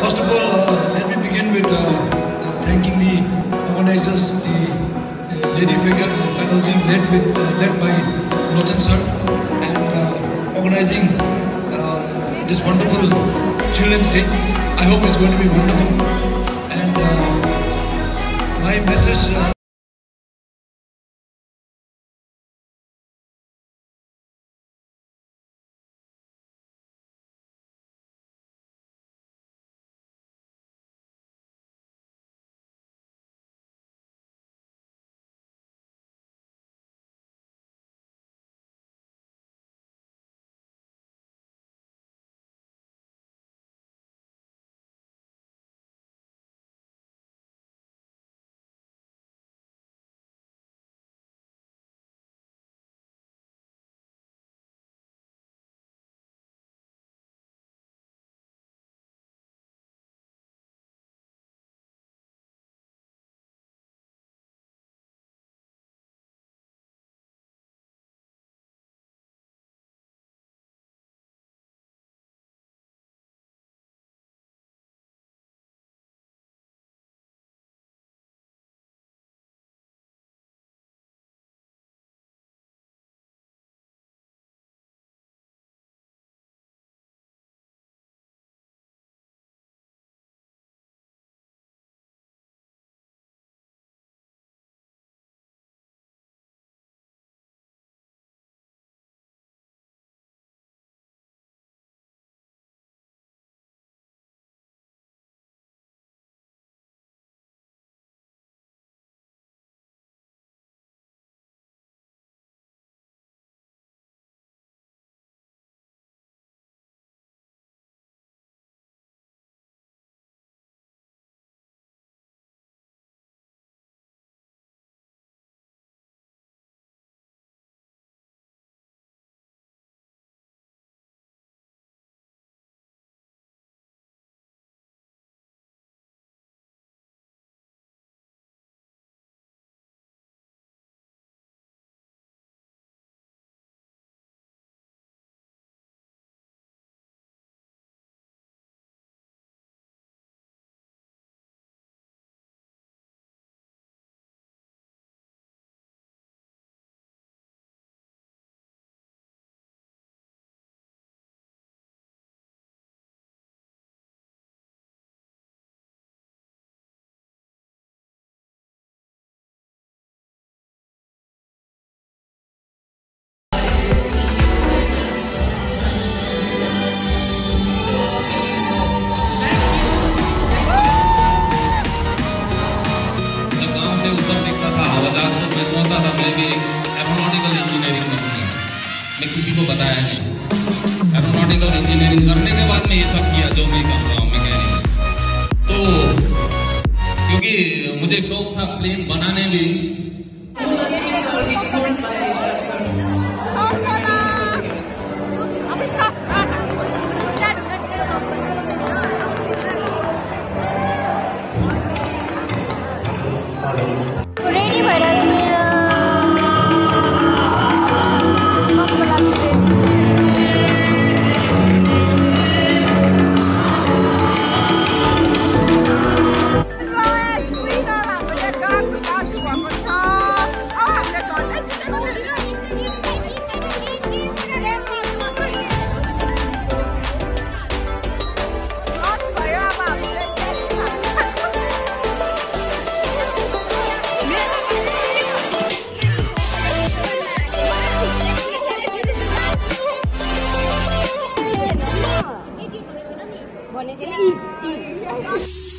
first of all, uh, let me begin with uh, uh, thanking the organizers, the uh, lady uh, faculty led, with, uh, led by Lochan sir, and organizing this wonderful Children's Day. I hope it's going to be wonderful. And my message. मैं भी aeronautical engineering करूँगा मैं किसी को बताया नहीं। Aeronautical engineering करने के बाद मैं ये सब किया जो मैं कर रहा मैं कह रही तो क्योंकि मुझे शौक था प्लेन बनाने भी रेडी 一二